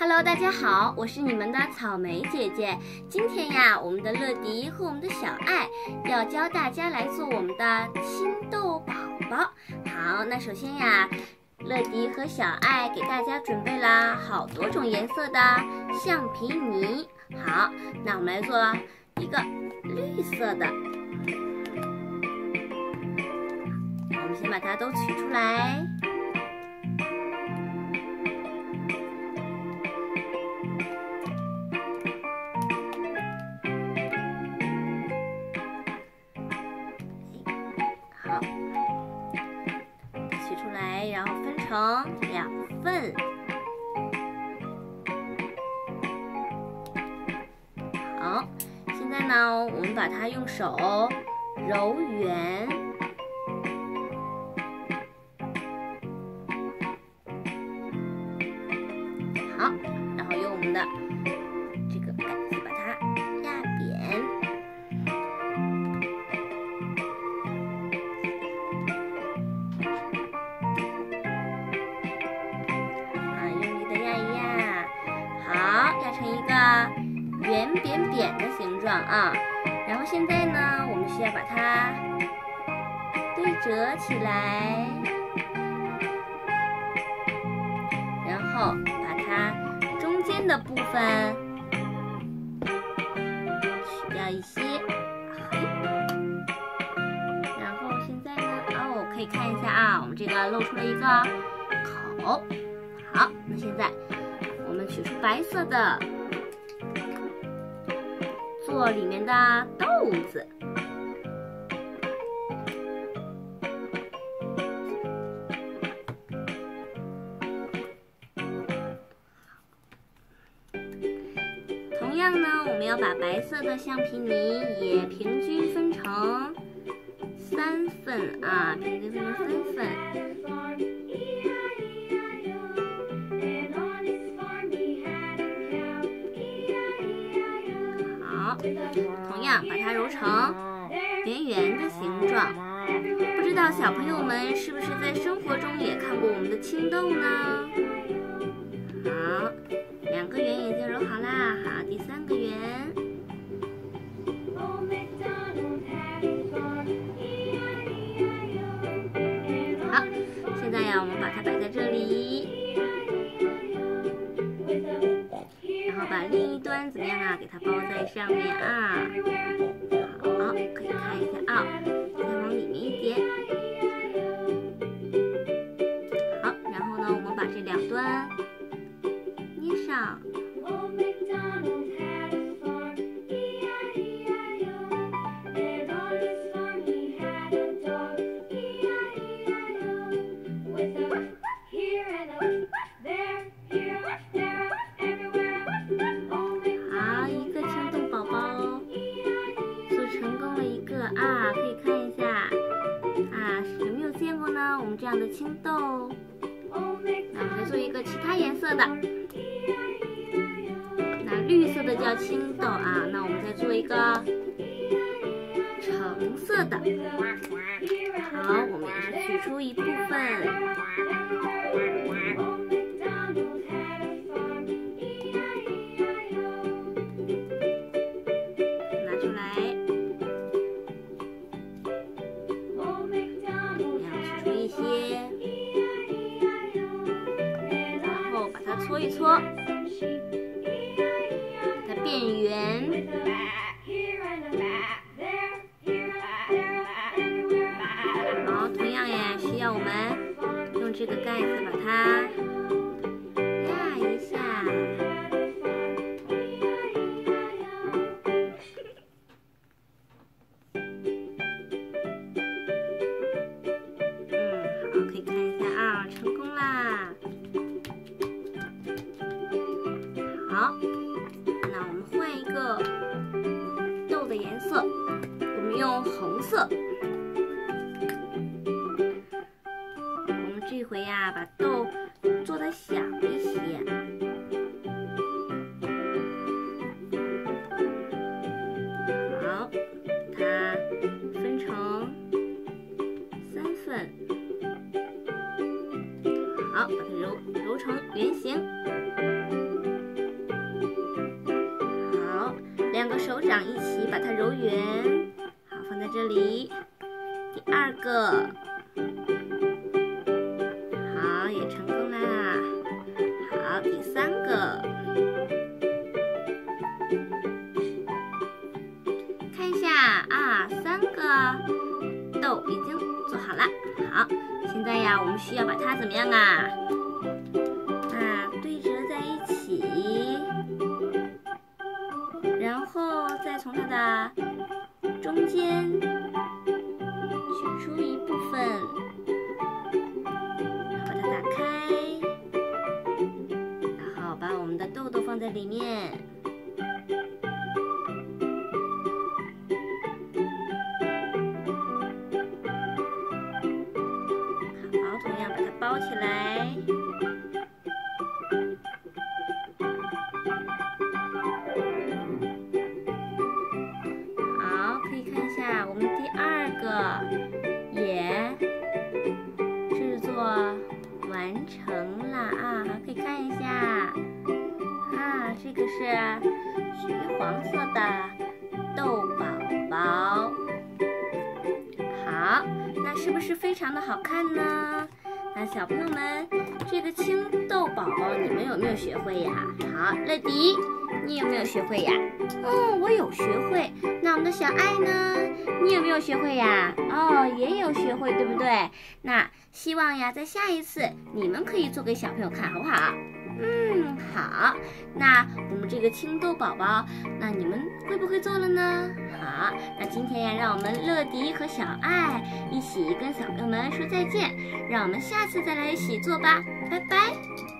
Hello，大家好，我是你们的草莓姐姐。今天呀，我们的乐迪和我们的小爱要教大家来做我们的青豆宝宝。好，那首先呀，乐迪和小爱给大家准备了好多种颜色的橡皮泥。好，那我们来做一个绿色的。我们先把它都取出来。成两份。好，现在呢，我们把它用手揉圆。形状啊，然后现在呢，我们需要把它对折起来，然后把它中间的部分取掉一些，然后现在呢，哦，可以看一下啊，我们这个露出了一个口，好，那现在。我们取出白色的，做里面的豆子。同样呢，我们要把白色的橡皮泥也平均分成三份啊，平均分成三份。同样把它揉成圆圆的形状。不知道小朋友们是不是在生活中也看过我们的青豆呢？好，两个圆已经揉好啦。好，第三个圆。好，现在呀，我们把它摆在这里。另一端怎么样啊？给它包在上面啊！好，可以看一下啊，样的青豆，那我们再做一个其他颜色的，那绿色的叫青豆啊，那我们再做一个橙色的。好，我们也是取出一部分。搓一搓，它变圆。好，同样也需要我们用这个盖子把它。回呀，把豆做的小一些。好，它分成三份。好，把它揉揉成圆形。好，两个手掌一起把它揉圆。好，放在这里。第二个。第三个，看一下啊，三个豆已经做好了。好，现在呀，我们需要把它怎么样啊？啊，对折在一起，然后再从它的中间取出一部分。把我们的豆豆放在里面，好，同样把它包起来。好，可以看一下我们第二个也制作完成了啊！好，可以看一下。啊这个是橘黄色的豆宝宝，好，那是不是非常的好看呢？那小朋友们，这个青豆宝宝你们有没有学会呀？好，乐迪，你有没有学会呀？哦，我有学会。那我们的小爱呢？你有没有学会呀？哦，也有学会，对不对？那希望呀，在下一次你们可以做给小朋友看，好不好？嗯，好。那我们这个青豆宝宝，那你们会不会做了呢？好，那今天呀，让我们乐迪和小爱一起跟小朋友们说再见，让我们下次再来一起做吧，拜拜。